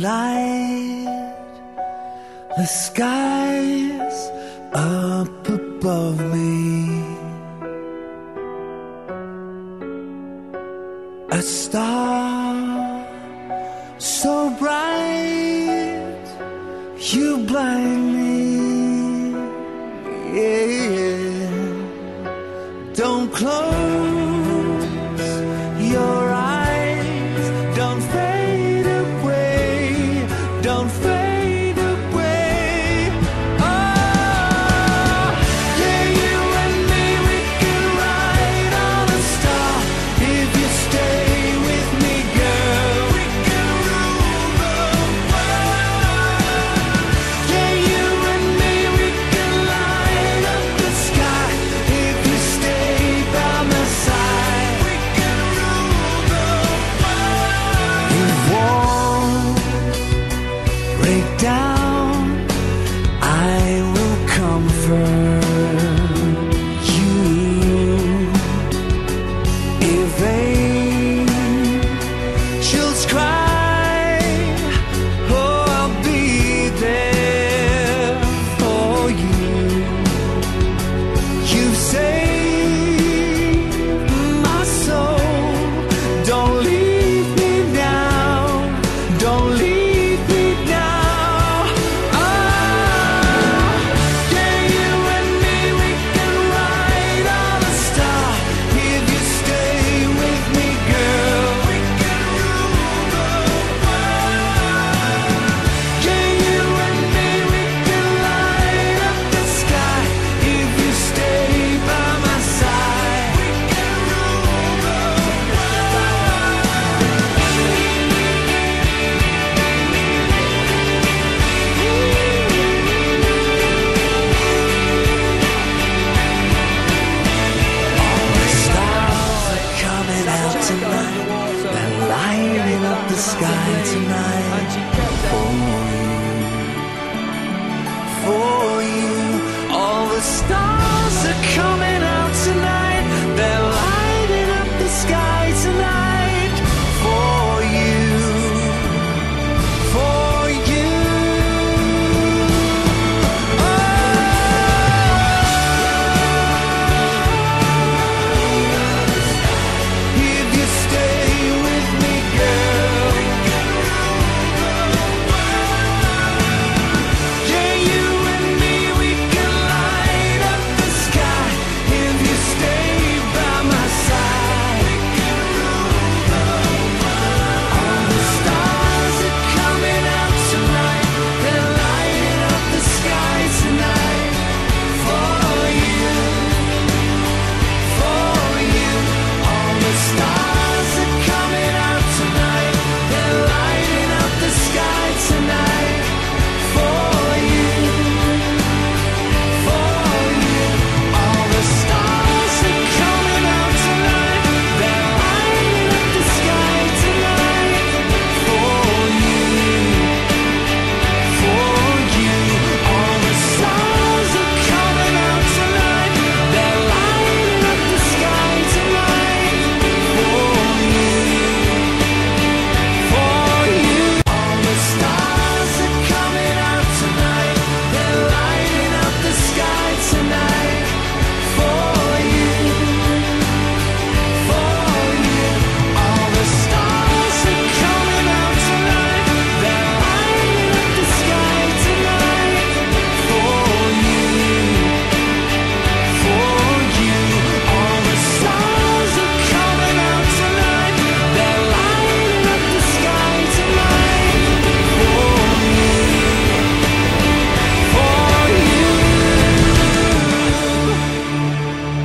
Light the skies up above me. A star so bright, you blind me. Yeah. Don't close. mine and lighting up the sky tonight for you. For